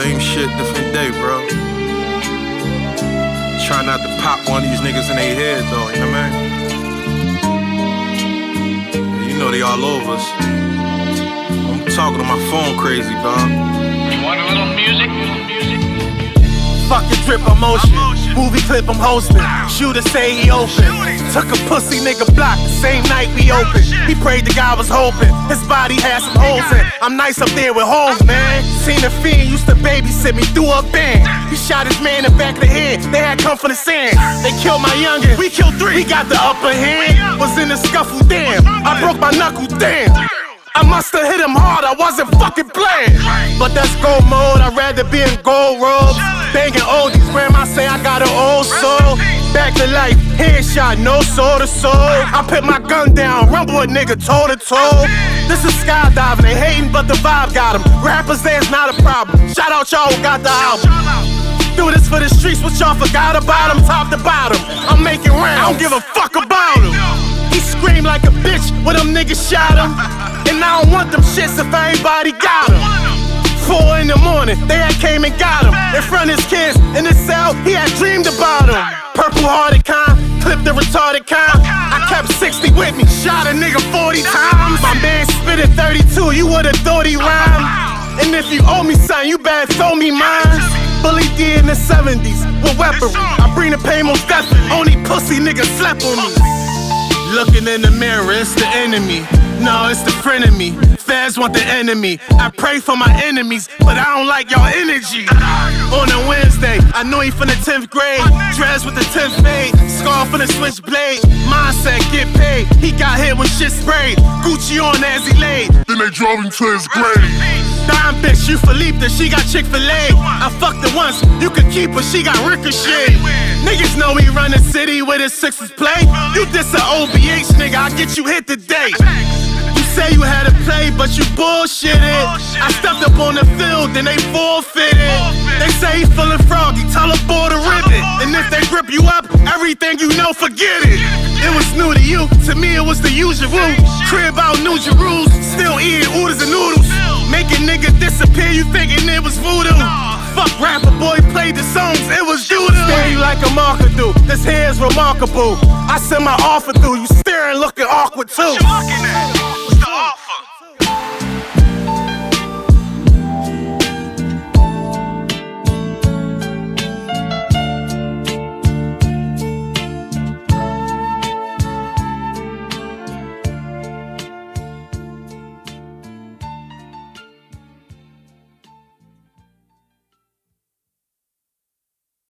Same shit, different day, bro. Try not to pop one of these niggas in their head, though, you know what I mean? You know they all over us. I'm talking to my phone crazy, dog. You want a little music? music? Fucking drip emotion. Movie clip I'm hosting. Shooter say he open. Took a pussy nigga block the same night we oh, opened. He prayed the guy was hoping. His body had some holes in. I'm nice up there with holes, man. Seen a fiend used to babysit me through a band. He shot his man in the back of the head. They had come from the sand. They killed my youngin. We killed three. We got the upper hand. Was in the scuffle, damn. I broke my knuckle, damn. I musta hit him hard, I wasn't fucking playing. But that's gold mode, I'd rather be in gold robes. Banging oldies, grandma say I got an old soul. Back to life, headshot, no soul to soul. I put my gun down, rumble a nigga toe to toe. This is skydiving, they hating, but the vibe got them. Rappers, there's not a problem. Shout out y'all who got the album. Do this for the streets, what y'all forgot about them, top to bottom. I'm making rounds, I don't give a fuck about them. He screamed like a bitch when them niggas shot him. And I don't want them shits if everybody got him. Four in the morning, they had came and got him. In front of his kids, in his cell, he had dreamed about him. Purple hearted kind, clipped the retarded kind. I kept 60 with me, shot a nigga 40 times. My man spit at 32, you would've thought he rhymed. And if you owe me something, you better throw me mine. Bully D in the 70s with weaponry. I bring the pain most definitely. Only pussy niggas slept on me. Looking in the mirror, it's the enemy. No, it's the friend of me. Feds want the enemy. I pray for my enemies, but I don't like y'all energy. On a Wednesday, I knew he from the 10th grade. Dress with the 10th fade. Scar from the switchblade. Mindset, get paid. He got hit with shit sprayed. Gucci on as he laid. Then they drove him to his grave. Dime bitch, you Philippe, she got Chick fil A. I fucked her once, you could keep her, she got ricochet. Niggas know we run the city with his sixes play. You diss an OBH nigga, I get you hit today. But you bullshitted. I stepped up on the field, then they forfeited. They say he feeling froggy, tell her boy to rip it. And if they grip you up, everything you know, forget it. It was new to you, to me it was the usual. Crib out New Jerusalem, still eating oodles and noodles. Make a nigga disappear, you thinking it was voodoo. Fuck rapper boy, played the songs, it was you Stare you like a marker do, this hair's remarkable. I send my offer through, you staring looking awkward too.